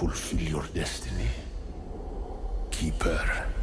Fulfill your destiny. Keeper.